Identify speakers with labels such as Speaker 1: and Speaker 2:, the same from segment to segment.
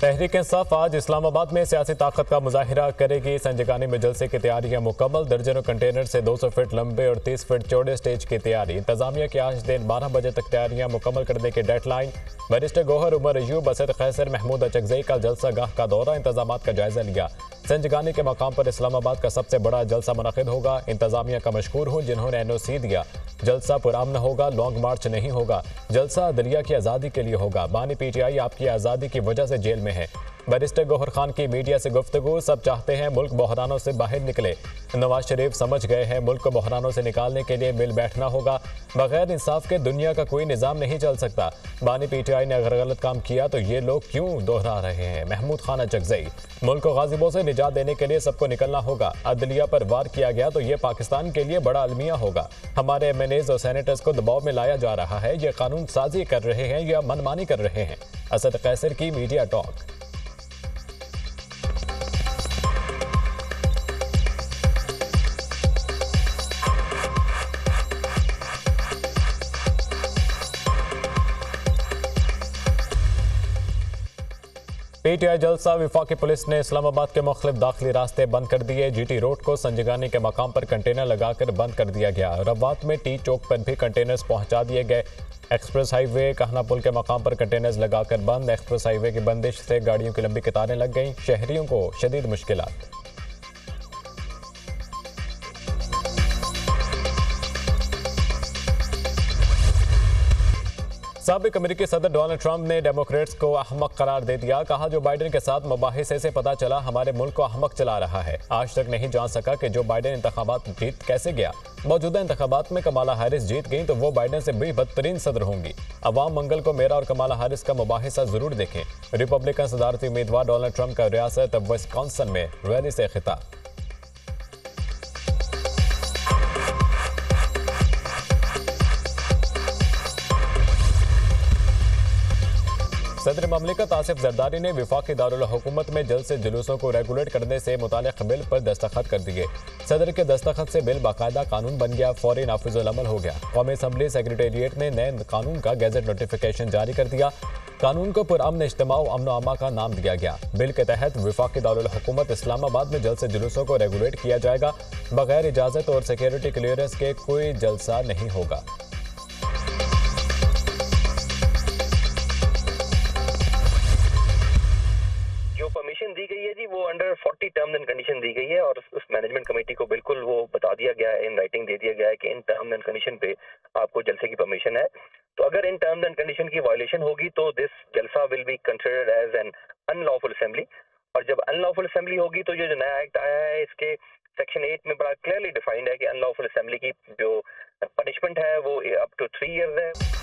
Speaker 1: तहरीक इंसाफ आज इस्लामाबाद में सियासी ताकत का मुजाहरा करेगी। संजगानी में जलसे की तैयारियाँ मुकम्मल। दर्जनों कंटेनर से 200 फीट लंबे और 30 फीट चौड़े स्टेज की तैयारी। इंतजामिया की आज दिन 12 बजे तक तैयारियाँ मुकम्मल करने की डेडलाइन। बैरिस्टर गोहर उमर अयूब, असद खैसर, महमूद अचकजई का जलसा गाह का दौरा इंतज़ाम का जायजा लिया। संजगानी के मकाम पर इस्लामाबाद का सबसे बड़ा जलसा मुनद होगा। इंतजामिया का मशहूर हूँ, जिन्होंने एन ओ सी दिया। जलसा पुरामन होगा, लॉन्ग मार्च नहीं होगा। जलसा दलिया की आज़ादी के लिए होगा। बानी पीटीआई आपकी आज़ादी की वजह से जेल में है बैरिस्टर गौहर खान की मीडिया से गुफ्तगु। सब चाहते हैं मुल्क बहरानों से बाहर निकले। नवाज़ शरीफ समझ गए हैं मुल्क को बहरानों से निकालने के लिए मिल बैठना होगा। बगैर इंसाफ के दुनिया का कोई निज़ाम नहीं चल सकता। बानी पीटीआई ने अगर गलत काम किया तो ये लोग क्यों दोहरा रहे हैं? महमूद खाना जगजई मुल्क को गाजिबों से निजात देने के लिए सबको निकलना होगा। अदलिया पर वार किया गया तो ये पाकिस्तान के लिए बड़ा अलमिया होगा। हमारे एम और सेनेटर्स को दबाव में लाया जा रहा है। ये कानून साजी कर रहे हैं या मनमानी कर रहे हैं? असद कैसर की मीडिया टॉक। पीटीआई जलसा विफाकी पुलिस ने इस्लामाबाद के मुखलिफ दाखिली रास्ते बंद कर दिए। जीटी रोड को संजगानी के मकाम पर कंटेनर लगाकर बंद कर दिया गया। रवात में टी चौक पर भी कंटेनर्स पहुँचा दिए गए। एक्सप्रेस हाईवे, कहना पुल के मकाम पर कंटेनर्स लगाकर बंद। एक्सप्रेस हाईवे की बंदिश से गाड़ियों की लंबी कतारें लग गईं। शहरियों को शदीद मुश्किल सबक अमरीकी सदर डोनाल्ड ट्रंप ने डेमोक्रेट्स को अहमक करार दे दिया। कहा, जो बाइडेन के साथ मुबासे से पता चला, हमारे मुल्क को अहमक चला रहा है। आज तक नहीं जान सका कि जो बाइडेन इंतबात जीत कैसे गया। मौजूदा इंतबात में कमाला हारिस जीत गई तो वो बाइडेन से भी बदतरीन सदर होंगी। अवाम मंगल को मेरा और कमाला हारिस का मुबाहिसा ज़रूर देखें। रिपब्लिकन सदारती उम्मीदवार डोनाल्ड ट्रंप का रियासत वेस्कॉन्सन में रैली से खिताब। सदर ममलिकत आसिफ जरदारी ने विफाकी दारकूमत में जल्द से जुलूसों को रेगुलेट करने से मुतल बिल पर दस्तखत कर दिए। सदर के दस्तखत से बिल बाकायदा कानून बन गया, फौरी नाफिजमल हो गया। कौमी असम्बली सेक्रेटेरिएट ने नए कानून का गैजेट नोटिफिकेशन जारी कर दिया। कानून को पुरान इज्तम अमन अमा का नाम दिया गया। बिल के तहत विफाकी दारकूमत इस्लामाबाद में जल्द से जुलूसों को रेगुलेट किया जाएगा। बगैर इजाज़त और सिक्योरिटी क्लियरेंस के कोई जलसा नहीं होगा।
Speaker 2: टर्म्स एंड कंडीशन दी गई है और उस मैनेजमेंट कमेटी को बिल्कुल वो बता दिया गया है इन राइटिंग दे दिया गया है कि इन टर्म्स एंड कंडीशन पे आपको जलसे की परमिशन है। तो अगर इन टर्म्स एंड कंडीशन की वायलेशन होगी तो दिस जलसा will be considered as an unlawful assembly और जब अनलॉफुल असेंबली होगी तो ये जो नया एक्ट आया है, इसके सेक्शन एट में बड़ा क्लियरली डिफाइंड है कि अनलॉफुल असेंबली की जो पनिशमेंट है, वो अप टू थ्री ईयर्स है।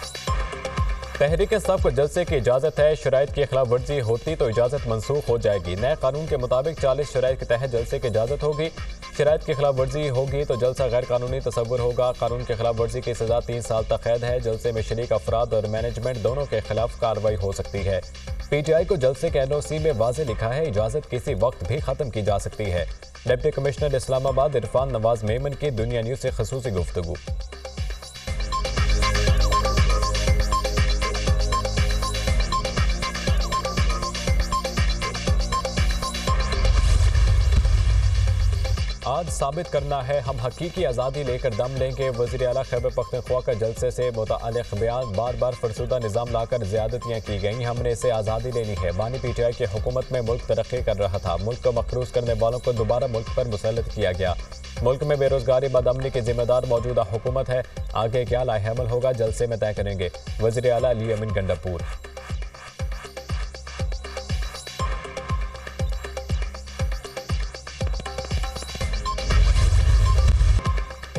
Speaker 1: तहरीक सबको जलसे की इजाज़त है। शराइ की खिलाफ वर्जी होती तो इजाज़त मनसूख हो जाएगी। नए कानून के मुताबिक चालीस शराइ के तहत जलसे की इजाज़त होगी। शराइ की खिलाफ वर्जी होगी तो जलसा गैर कानूनी तस्वर होगा। कानून के खिलाफ वर्जी की सजा तीन साल तक कैद है। जलसे में शरीक अफराद और मैनेजमेंट दोनों के खिलाफ कार्रवाई हो सकती है। पी टी आई को जलसे के एन ओ सी में वाजे लिखा है। इजाज़त किसी वक्त भी ख़त्म की जा सकती है। डिप्टी कमिश्नर इस्लामाबाद इरफान नवाज़ मेमन की दुनिया न्यूज़ से खसूसी गुफ्तु आज साबित करना है, हम हकीकी आज़ादी लेकर दम लेंगे। वजी अला खैबर पख्तनख्वा का जलसे से मुतल बयान बार बार फरसुदा निज़ाम लाकर ज्यादतियाँ की गई। हमने इसे आज़ादी लेनी है। बानी पी टी आई की हुकूमत में मुल्क तरक्की कर रहा था। मुल्क को मखरूज करने वालों को दोबारा मुल्क पर मुसलत किया गया। मुल्क में बेरोजगारी बदमनी की जिम्मेदार मौजूदा हुकूमत है। आगे क्या लाहेमल होगा, जलसे में तय करेंगे। वजी अला अमीन गंडापुर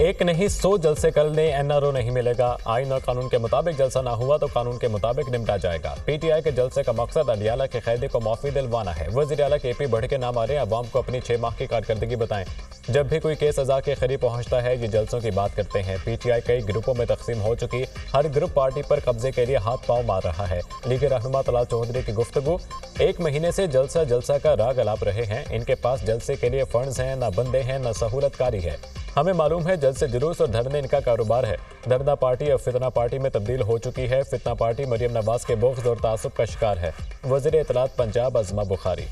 Speaker 1: एक नहीं, सौ जलसे कर ले एनआरओ नहीं मिलेगा। आइन और कानून के मुताबिक जलसा ना हुआ तो कानून के मुताबिक निपटा जाएगा। पीटीआई के जलसे का मकसद अडियाला के कैदी को माफ़ी दिलवाना है। वजी अला के पी बढ़ के ना मारे अवाम को अपनी छह माह की कारकर्दगी बताएँ। जब भी कोई केस अजा के करीब पहुँचता है, ये जलसों की बात करते हैं। पीटीआई कई ग्रुपों में तकसीम हो चुकी। हर ग्रुप पार्टी पर कब्जे के लिए हाथ पाँव मार रहा है। लीग रहनुमा तलाल चौधरी की गुफ्तगु। एक महीने से जलसा जलसा का राग अलाप रहे हैं। इनके पास जलसे के लिए फंड्स हैं, न बंदे हैं, न सहूलतकारी है। हमें मालूम है, जल्द से जुलूस और धरने इनका कारोबार है। धरना पार्टी अब फितना पार्टी में तब्दील हो चुकी है। फितना पार्टी मरियम नवाज़ के बोख्स और तासुब का शिकार है। वज़ीर इतलात पंजाब, अजमा, बुखारी।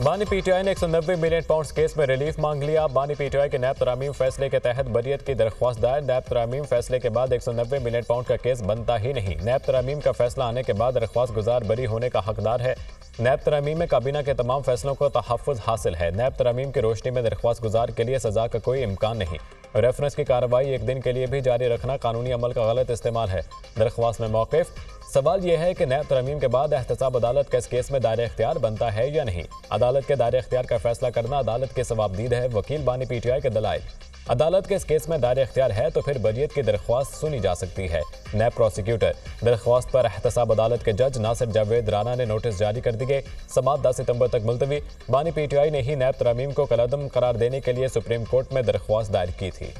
Speaker 1: बानी पीटीआई ने 190 मिलियन पाउंड केस में रिलीफ मांग लिया। बानी पीटीआई के नैब तरामीम फैसले के तहत बरियत की दरख्वास्त दायर। नैब तरामीम फैसले के बाद 190 मिलियन पाउंड का केस बनता ही नहीं। नैब तरामीम का फैसला आने के बाद दरख्वास्त गुजार बरी होने का हकदार है। नैब तरामीम में काबीना के तमाम फैसलों को तहफ़ हासिल है। नैब तरामीम की रोशनी में दरख्वास्त गुजार के लिए सजा का कोई इम्कान नहीं। रेफरेंस की कार्रवाई एक दिन के लिए भी जारी रखना कानूनी अमल का गलत इस्तेमाल है। दरख्वास्त में मौकफ सवाल यह है कि नैब तरमीम के बाद एहतसाब अदालत का इस केस में दायरे अख्तियार बनता है या नहीं? अदालत के दायरे अख्तियार का फैसला करना अदालत के सवाबदीद है, वकील बानी पीटीआई के दलाइल। अदालत के इस केस में दायरे अख्तियार है तो फिर बरियत की दरख्वास्त सुनी जा सकती है। नैब प्रोसिक्यूटर, दरख्वास्त पर एहतसाब अदालत के जज नासिर जावेद राना ने नोटिस जारी कर दिए समात दस सितंबर तक मुलतवी। बानी पीटीआई ने ही नैब तरमीम को कलदम करार देने के लिए सुप्रीम कोर्ट में दरख्वास्त दायर की थी।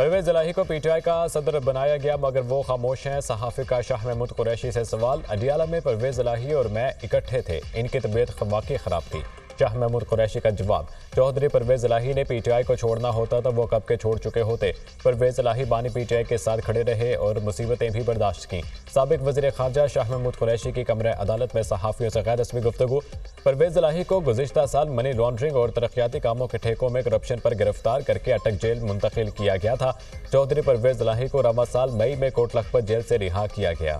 Speaker 1: परवेज इलाही को पीटीआई का सदर बनाया गया, मगर वो खामोश हैं। सहाफ़ी का शाह महमूद कुरैशी से सवाल, अडियाला में परवेज इलाही और मैं इकट्ठे थे। इनकी तबीयत वाकई ख़राब थी। शाह महमूद कुरैशी का जवाब। चौधरी परवेज इलाही ने पीटीआई को छोड़ना होता तो वो कब के छोड़ चुके होते। परवेज इलाही बानी पीटीआई के साथ खड़े रहे और मुसीबतें भी बर्दाश्त की। सबक वजी खारजा शाह महमूद कुरैशी की कमर अदालत में सहाफ़ियों से गैर रस्मी गुफ्तु परवेज इलाही को गुजशत साल मनी लॉन्ड्रिंग और तरक्याती कामों के ठेकों में करप्शन पर गिरफ़्तार करके अटक जेल मुंतकिल किया गया था। चौधरी परवेज इलाही को रवा साल मई में कोट लखपत जेल से रिहा किया गया।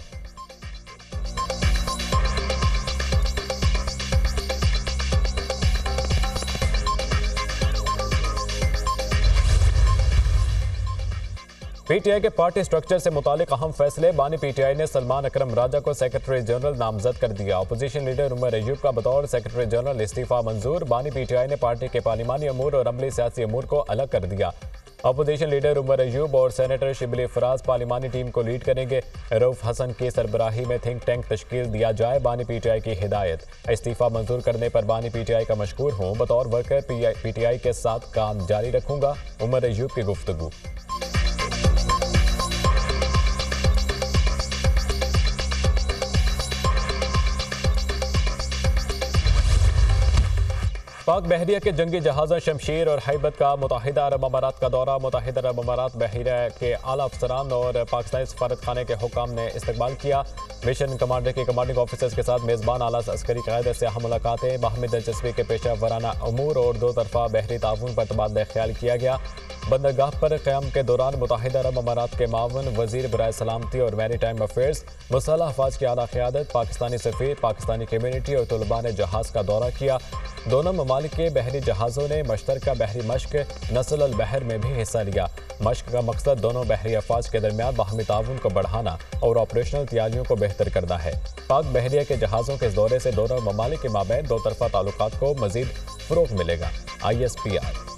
Speaker 1: पीटीआई के पार्टी स्ट्रक्चर से मुतालिक अहम फैसले। बानी पीटीआई ने सलमान अकरम राजा को सेक्रेटरी जनरल नामजद कर दिया। अपोजिशन लीडर उमर अयूब का बतौर सेक्रेटरी जनरल इस्तीफा मंजूर। बानी पीटीआई ने पार्टी के पार्लिमानी अमूर और अमली सियासी अमूर को अलग कर दिया। अपोजिशन लीडर उमर अयूब और सेनेटर शिबली फराज पार्लिमानी टीम को लीड करेंगे। रऊफ हसन की सरबराही में थिंक टैंक तश्कील दिया जाए, बानी पीटीआई की हिदायत। इस्तीफा मंजूर करने पर बानी पीटीआई का मशहूर हूँ। बतौर वर्कर पीटीआई के साथ काम जारी रखूँगा। उमर अयूब की गुफ्तगु। पाक बहरिया के जंगी जहाजा शमशेर और हैबत का मुतहदा अरब अमारात का दौरा। मुतहद अरब अमारात बहरिया के आला अफसरान और पाकिस्तानी सफारत खाने के हुकाम ने इस्तेमाल किया। मिशन कमांडर के कमांडिंग ऑफिसर्स के साथ मेज़बान आला अस्करी कायदे से अहम मुलाकातें। बाहमी दिलचस्पी के पेशा वराना अमूर और दो तरफा बहरी ताउन पर तबादला ख्याल किया गया। बंदरगाह पर क्याम के दौरान मुतहद अरब अमारात के मावन, वज़ीर बरए सलामती और मैरी टाइम अफेयर्स, मसाला अफवाज की आला क्यादत, पाकिस्तानी सफ़ीर, पाकिस्तानी कम्यूनिटी और तलबा ने जहाज़ का दौरा किया। दोनों ममालिक के बहरी जहाज़ों ने मश्तर बहरी मश्क, नसल अल बहर में भी हिस्सा लिया। मश्क का मकसद दोनों बहरी अफवाज के दरमियान बाहमी ताउन को बढ़ाना और ऑपरेशनल तैयारियों को बेहतर करना है। पाक बहरिया के जहाज़ों के दौरे से दोनों ममालिक के माबे दो तरफा ताल्लुक को मजीद फ़रोग मिलेगा। I S P R.